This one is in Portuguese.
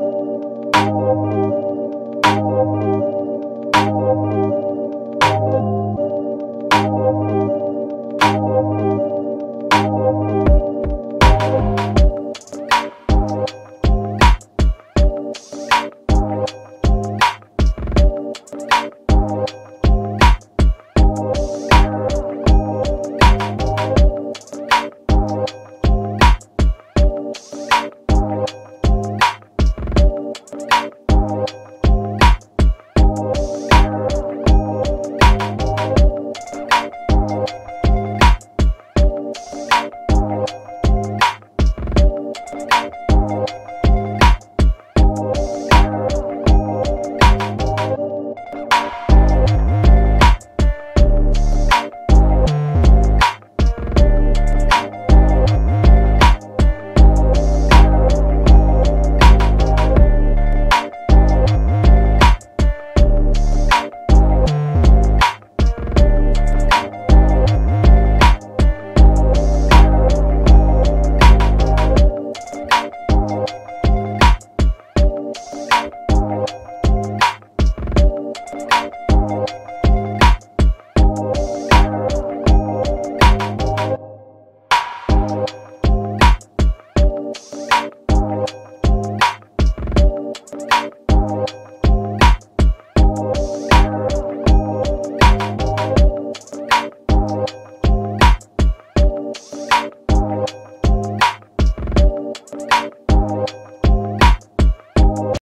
Música